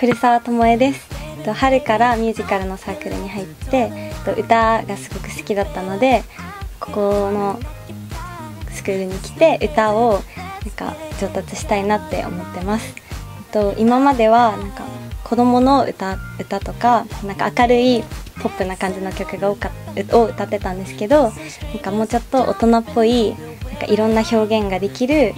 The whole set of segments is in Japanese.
古澤智恵です。春からミュージカルのサークルに入って歌がすごく好きだったのでここのスクールに来て歌をなんか上達したいなって思ってます。と今まではなんか子供の歌歌とかなんか明るいポップな感じの曲が多かを歌ってたんですけどなんかもうちょっと大人っぽいなんかいろんな表現ができる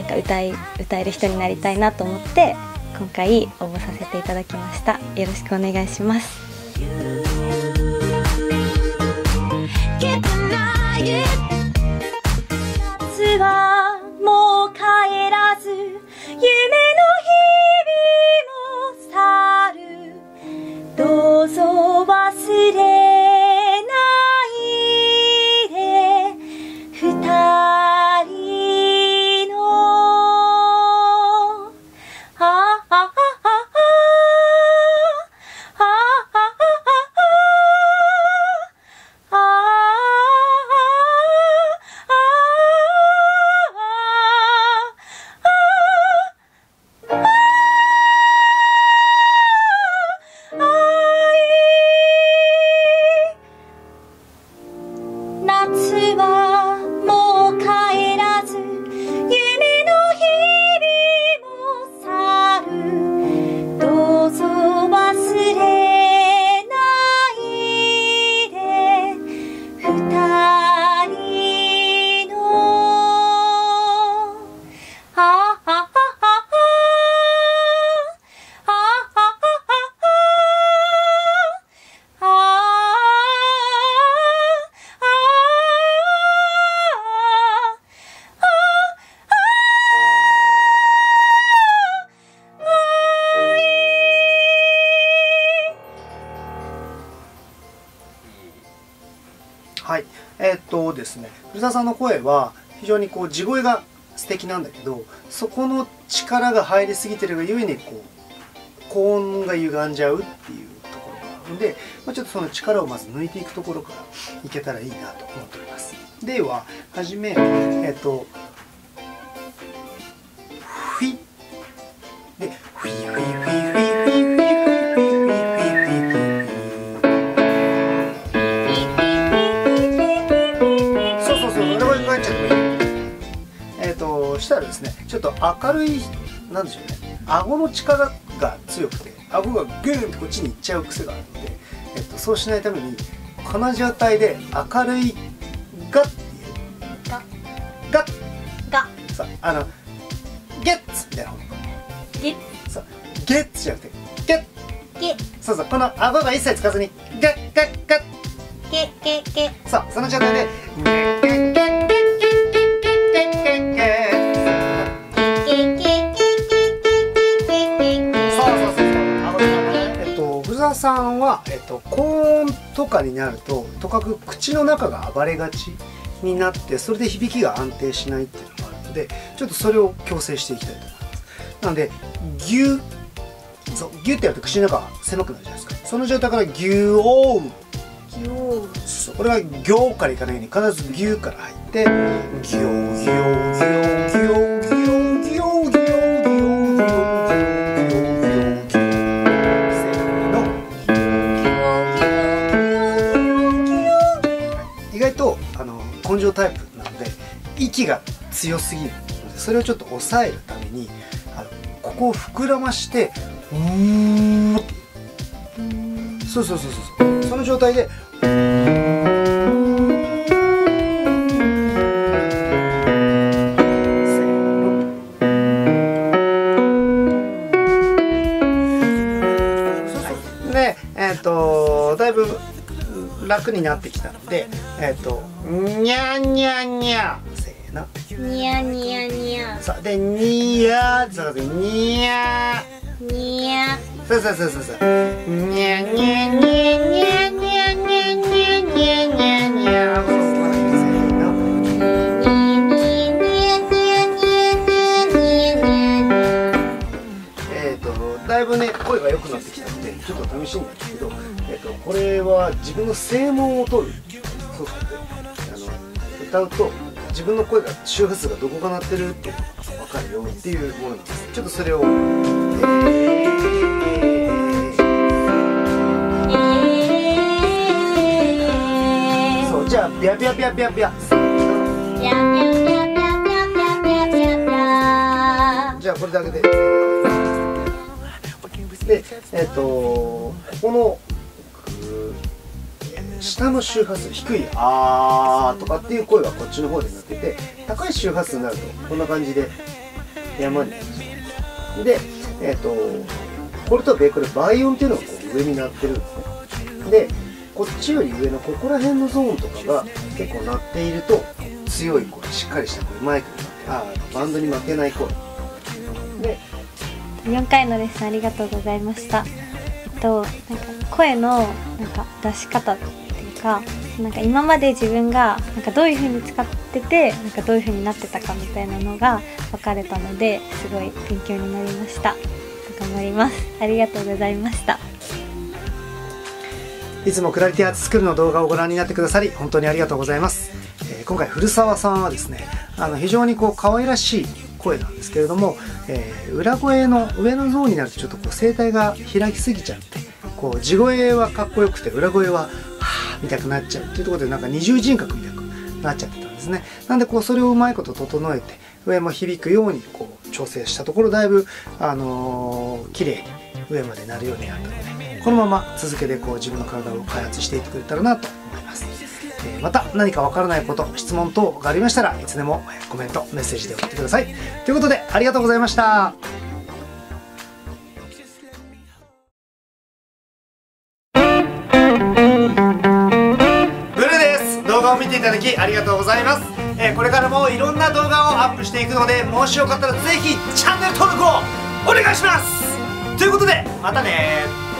なんか歌い歌える人になりたいなと思って今回応募させていただきました。よろしくお願いします。夏はもう帰らず夢の日々も去る。どうぞ忘れとですね。古澤さんの声は非常にこう地声が素敵なんだけどそこの力が入りすぎてるがゆえにこう高音が歪んじゃうっていうところがあるので、まあ、ちょっとその力をまず抜いていくところからいけたらいいなと思っております。でははじめえっとしたらですねちょっと明るいなんでしょうね顎の力が強くて顎がグーンてこっちに行っちゃう癖があるので、えっと、そうしないためにこの状態で明るいガッガガガそうあのゲッツみたいなゲッそうゲッツじゃなくてゲッ。ゲ。そうそうこの顎が一切つかずにゲッゲッゲッ。ゲッゲッゲッ。そうその状態でゲッゲッ。さんは、えっと、高音とかになると、とかく口の中が暴れがちになって、それで響きが安定しないっていうのがあるので、ちょっとそれを矯正していきたいと思います。なので、ギュッ、そう、ギュッてやると口の中が狭くなるじゃないですか。その状態からギューオーぎょうそうこれは行からいかないように必ず牛から入って行行行行行行行タイプなので息が強すぎるのでそれをちょっと抑えるためにあのここを膨らましてうーん。そうそうそうそうその状態ででえっ、とだいぶ楽になってきたのでえっ、とにゃんにゃんにゃせーの。にゃにゃにゃさあでにやー。そうそうにゃにゃーそうそうそうそうそうにゃにゃにゃにゃにゃにゃにゃにゃにゃにゃにににゃだいぶね声が良くなってきたのでちょっと試しいんですけど、えー、とこれは自分の声紋を取る歌うと自分の声が周波数がどこが鳴ってる？って分かるよっていうものなんです。ちょっとそれを、えーじゃあャピャピャピャピャビャビャビャビャビャ。ビャビャビャじゃあこれだけで。でえっ、ー、とこの下の周波数低い「あー」とかっていう声はこっちの方でなってて高い周波数になるとこんな感じで山になるんですでえっ、とこれとは別これ倍音っていうのがこう上になってるんですね。でこっちより上のここら辺のゾーンとかが結構鳴っていると強い声しっかりした声マイクになってあバンドに負けない声。で4回のレッスンありがとうございました。えっとなんか声のなんか出し方かなんか今まで自分がなんかどういう風に使っててなんかどういう風になってたかみたいなのが分かれたのですごい勉強になりました。頑張ります。ありがとうございました。いつもクラリティアーツスクールの動画をご覧になってくださり本当にありがとうございます、えー今回古澤さんはですねあの非常にこう可愛らしい声なんですけれども、えー裏声の上のゾーンになるとちょっとこう声帯が開きすぎちゃってこう地声はかっこよくて裏声はみたくなっちゃうっていうところでなんか二重人格みたくなっちゃってたんですね。なんでこうそれをうまいこと整えて上も響くようにこう調整したところだいぶあのー綺麗に上までなるようになったのでこのまま続けてこう自分の体を開発していってくれたらなと思います、えーまた何かわからないこと質問等がありましたらいつでもコメントメッセージで送ってください。ということでありがとうございました。いただきありがとうございます、えーこれからもいろんな動画をアップしていくのでもしよかったらぜひチャンネル登録をお願いします。ということでまたね